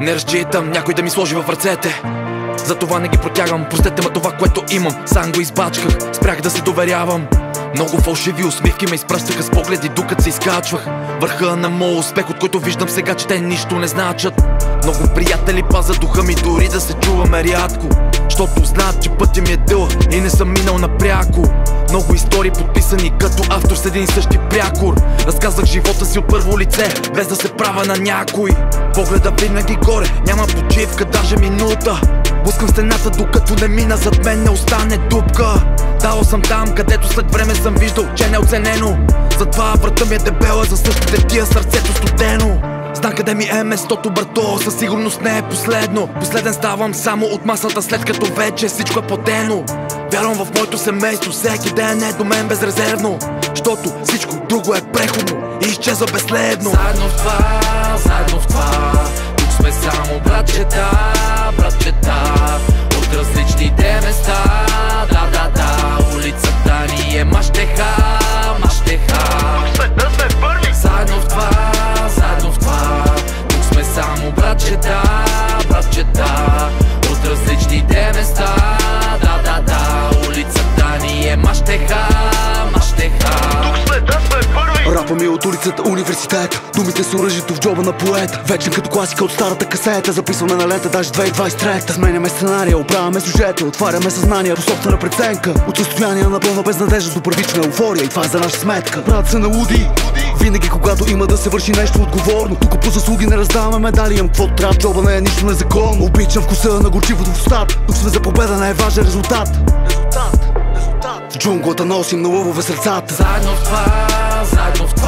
Не разчитам някой да ми сложи в ръцете. Затова не ги протягам. Простете ме това, което имам. Сам го избачках. Спрях да се доверявам. Много фалшиви усмивки ме изпращаха с погледи, докато се изкачвах. Върха на моят успех, от който виждам сега, че те нищо не значат. Много приятели пазят духа ми, дори да се чуваме рядко. Щото знаят, че пътя ми е дълъг и не съм минал напряко. Много истории подписани като автор с един и същи прякор. Разказах живота си от първо лице, без да се правя на някой Погледа винаги горе, няма почивка, даже минута. Пускам стената, докато не мина зад мен не остане дупка. Дал съм там, където след време съм виждал, че не е оценено Затова врата ми е дебела, за същите тия сърцето студено Знам къде ми е местото, брато, със сигурност не е последно. Последен ставам само от масата, след като вече всичко е платено Вярвам в моето семейство, всеки ден е до мен безрезервно. Щото всичко друго е преходно и изчезва безследно. Заедно в това, заедно в това Тук сме само братчета, братчета улицата, университет. Думите с оръжието в джоба на поет. Вечен като класика от старата касета Записваме на лента даже 2023 Сменяме сценария, оправяме сюжета Отваряме съзнание по собствена преценка. От състояние на пълна безнадежда до първична еуфория И това е за наша сметка. Брат се налуди. Винаги когато има да се върши нещо отговорно Тук по заслуги не раздаваме медали. Имам каквото трябва, джоба не е нищо незаконно. Обичам вкуса на горчивото в устата. Тук сме за победа, не е важен резултат. Резултат, резултат. В джунглата носим на лъвове сърцата. Заедно в това, заедно в това